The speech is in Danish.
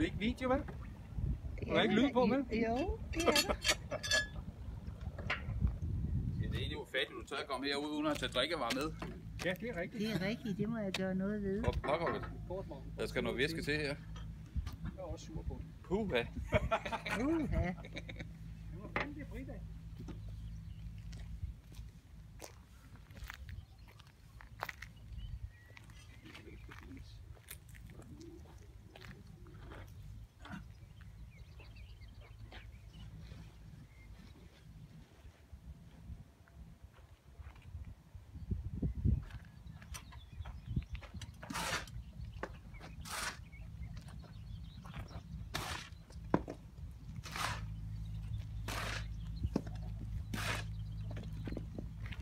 er ikke video, vel? Det der ikke lyd på, vel? Jo, det er der. Ja, det er egentlig ufatteligt, du tør at komme herud uden at tage drikkevarer med. Ja, det er rigtigt. Det er rigtigt, det må jeg gøre noget ved. Hvor pokker det? Morgen. Der skal noget væske til her. Jeg er også sur på det. Puha. Puha.